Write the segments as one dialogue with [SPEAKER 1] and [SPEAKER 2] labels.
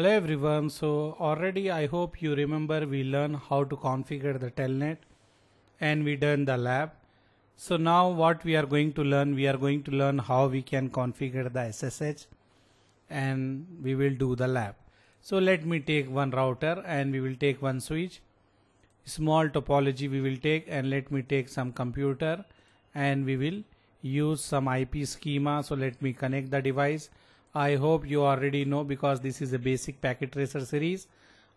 [SPEAKER 1] Hello everyone. So already I hope you remember we learned how to configure the telnet and we done the lab. So now what we are going to learn, we are going to learn how we can configure the SSH and we will do the lab. So let me take one router and we will take one switch. Small topology we will take and let me take some computer and we will use some IP schema. So let me connect the device I hope you already know because this is a basic packet tracer series.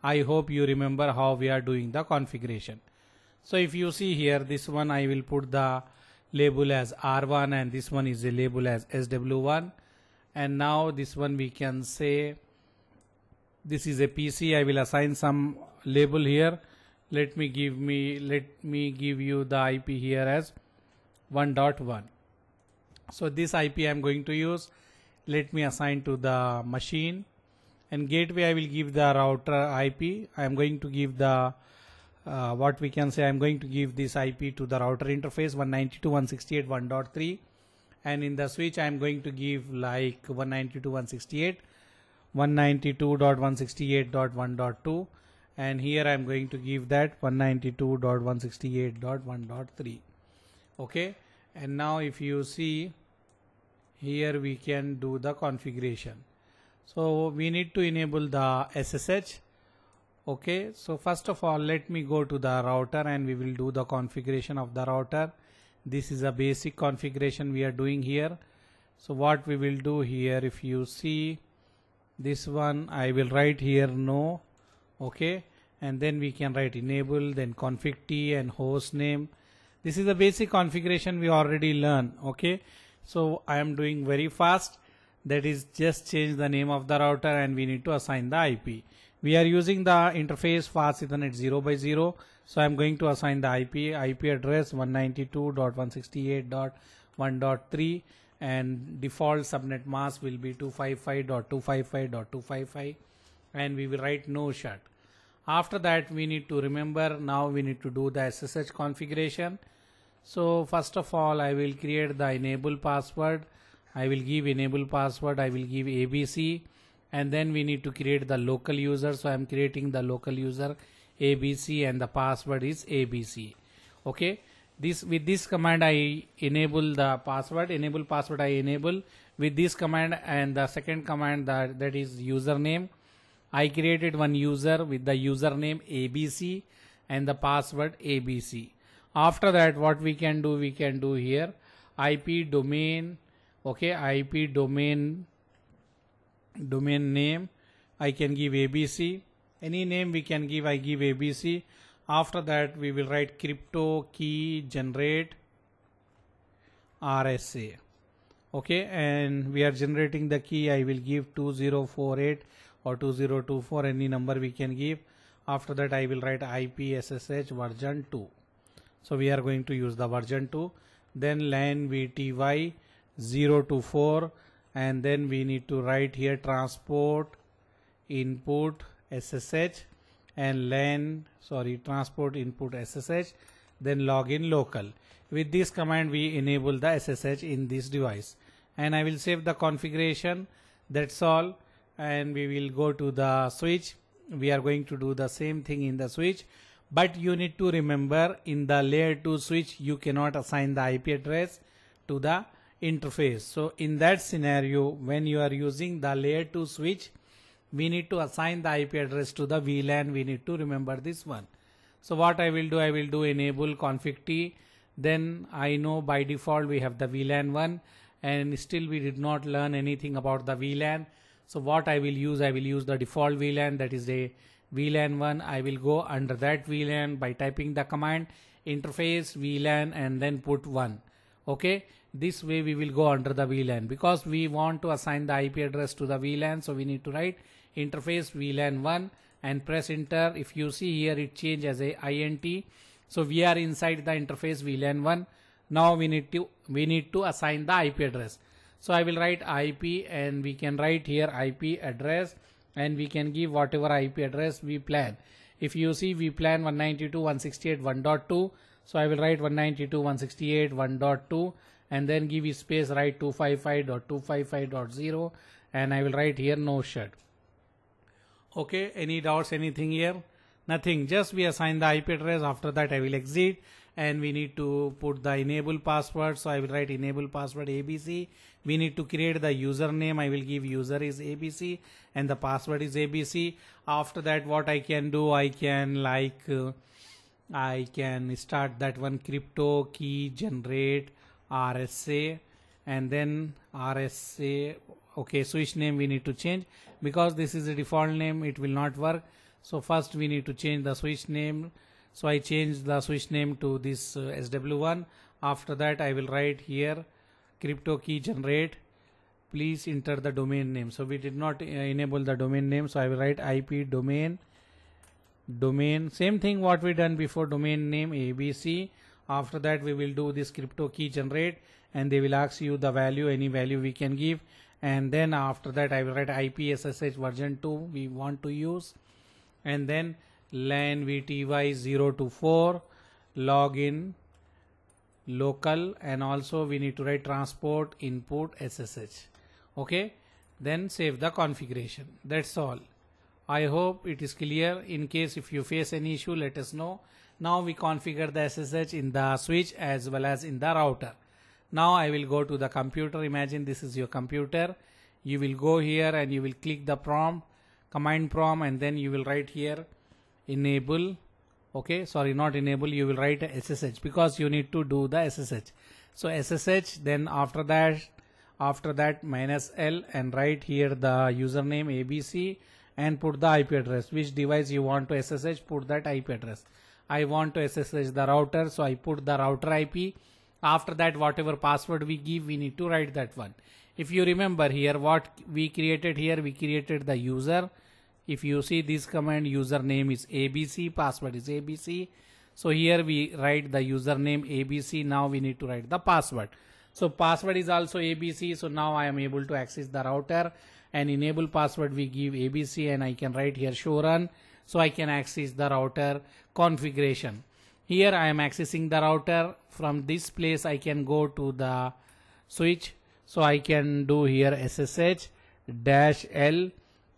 [SPEAKER 1] I hope you remember how we are doing the configuration. So if you see here, this one I will put the label as R1 and this one is a label as SW1. And now this one we can say this is a PC. I will assign some label here. Let me give me, let me give you the IP here as 1.1. So this IP I am going to use let me assign to the machine. And gateway I will give the router IP I am going to give the uh, what we can say I'm going to give this IP to the router interface 192.168.1.3 and in the switch I'm going to give like 192.168 192.168.1.2 and here I'm going to give that 192.168.1.3 okay? And now if you see here we can do the configuration. So we need to enable the SSH okay so first of all let me go to the router and we will do the configuration of the router. This is a basic configuration we are doing here. So what we will do here if you see this one I will write here no. Okay and then we can write enable then config t and host name. This is the basic configuration we already learned. Okay so I am doing very fast that is just change the name of the router and we need to assign the IP. We are using the interface fast ethernet 0 by 0 so I am going to assign the IP IP address 192.168.1.3 and default subnet mask will be 255.255.255 and we will write no shut. After that we need to remember now we need to do the SSH configuration so first of all I will create the enable password. I will give enable password. I will give ABC and then we need to create the local user. So I am creating the local user. ABC and the password is ABC okay? This with this command I enable the password. Enable password I enable. With this command and the second command that that is username. I created one user with the username ABC and the password ABC after that what we can do we can do here. IP domain okay IP domain domain name I can give ABC any name we can give I give ABC after that we will write crypto key generate RSA okay and we are generating the key. I will give 2048 or 2024 any number we can give. After that I will write IP SSH version 2 so we are going to use the version 2 then line vty 0 to 4 and then we need to write here transport input ssh and len sorry transport input ssh then login local. With this command we enable the ssh in this device. And i will save the configuration. That's all. And we will go to the switch. We are going to do the same thing in the switch but you need to remember in the layer 2 switch you cannot assign the IP address to the interface. So in that scenario when you are using the layer 2 switch we need to assign the IP address to the VLAN. We need to remember this one. So what I will do I will do enable config T. Then I know by default we have the VLAN 1 and still we did not learn anything about the VLAN. So what I will use I will use the default VLAN that is a VLAN 1 I will go under that VLAN by typing the command interface VLAN and then put 1 okay? This way we will go under the VLAN because we want to assign the IP address to the VLAN so we need to write interface VLAN 1 and press enter. If you see here it change as a INT so we are inside the interface VLAN 1 now we need to we need to assign the IP address. So I will write IP and we can write here IP address and we can give whatever IP address we plan. If you see we plan 192.168.1.2 so I will write 192.168.1.2 and then give a space write 255.255.0 and I will write here no shut. Okay, any doubts, anything here? Nothing, just we assign the IP address. After that, I will exit and we need to put the enable password. So I will write enable password ABC. We need to create the username. I will give user is ABC and the password is ABC. After that, what I can do, I can like, uh, I can start that one crypto key generate RSA and then RSA okay switch name we need to change because this is a default name it will not work so first we need to change the switch name so I change the switch name to this uh, SW1 after that I will write here crypto key generate. Please enter the domain name. So we did not uh, enable the domain name. So I will write IP domain domain. Same thing what we done before domain name ABC after that we will do this crypto key generate and they will ask you the value any value we can give. And then after that I will write IP SSH version 2 we want to use. And then LINE VTY 0 to 4 login local and also we need to write transport input SSH okay? Then save the configuration. That's all. I hope it is clear. In case if you face any issue let us know. Now we configure the SSH in the switch as well as in the router. Now I will go to the computer. Imagine this is your computer. You will go here and you will click the prompt command prompt and then you will write here enable okay sorry not enable you will write SSH because you need to do the SSH so SSH then after that after that minus L and write here the username ABC and put the IP address. Which device you want to SSH put that IP address. I want to SSH the router so I put the router IP after that whatever password we give we need to write that one. If you remember here what we created here we created the user if you see this command username is abc password is abc so here we write the username abc now we need to write the password. So password is also abc so now i am able to access the router and enable password. We give abc and i can write here show run so i can access the router configuration. Here i am accessing the router. From this place i can go to the switch. So i can do here ssh dash l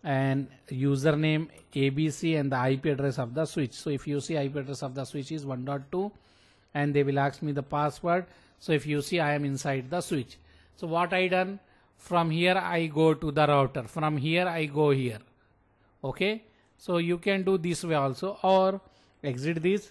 [SPEAKER 1] and username ABC and the IP address of the switch. So if you see IP address of the switch is 1.2 and they will ask me the password. So if you see I am inside the switch. So what I done from here I go to the router from here I go here. Okay. So you can do this way also or exit this.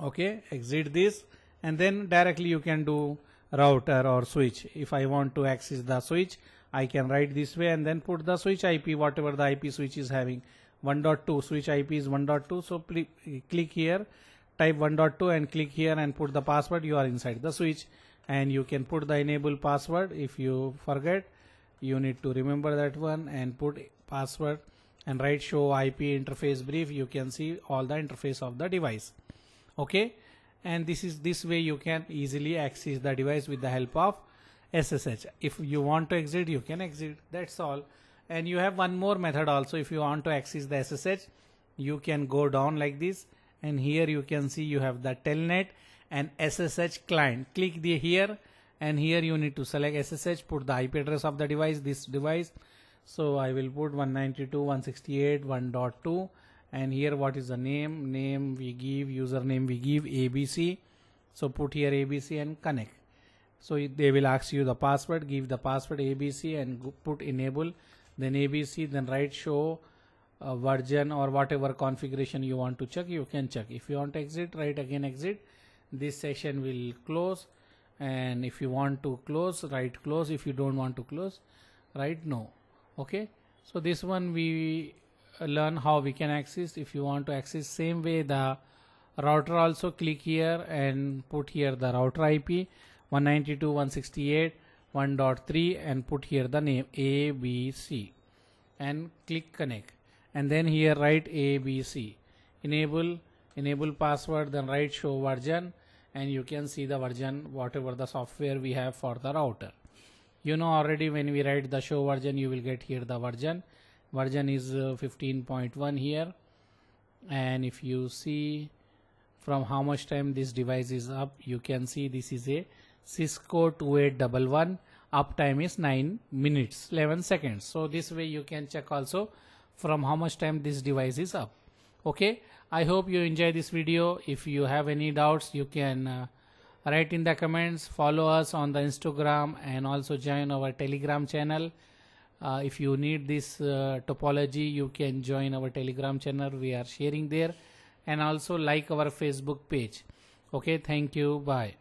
[SPEAKER 1] Okay. Exit this and then directly you can do router or switch. If I want to access the switch I can write this way and then put the switch IP whatever the IP switch is having. 1.2 switch IP is 1.2 so click here type 1.2 and click here and put the password you are inside the switch. And you can put the enable password if you forget you need to remember that one and put password and write show IP interface brief you can see all the interface of the device. Okay? And this is this way you can easily access the device with the help of SSH. If you want to exit, you can exit. That's all. And you have one more method also. If you want to access the SSH, you can go down like this. And here you can see you have the telnet and SSH client. Click the here and here you need to select SSH, put the IP address of the device, this device. So I will put 192.168.1.2 and here what is the name? Name we give, username we give ABC. So put here ABC and connect so they will ask you the password give the password abc and put enable then abc then write show uh, version or whatever configuration you want to check you can check. If you want to exit write again exit. This session will close. And if you want to close write close. If you don't want to close write no. Okay? So this one we learn how we can access. If you want to access same way the router also click here and put here the router ip 192.168.1.3 and put here the name ABC and click connect. And then here write ABC enable enable password then write show version and you can see the version whatever the software we have for the router. You know already when we write the show version you will get here the version. Version is uh, 15.1 here. And if you see from how much time this device is up you can see this is a Cisco 2811 uptime is 9 minutes 11 seconds. So this way you can check also from how much time this device is up. Okay? I hope you enjoy this video. If you have any doubts you can uh, write in the comments follow us on the instagram and also join our telegram channel. Uh, if you need this uh, topology you can join our telegram channel. We are sharing there. And also like our facebook page. Okay? Thank you. Bye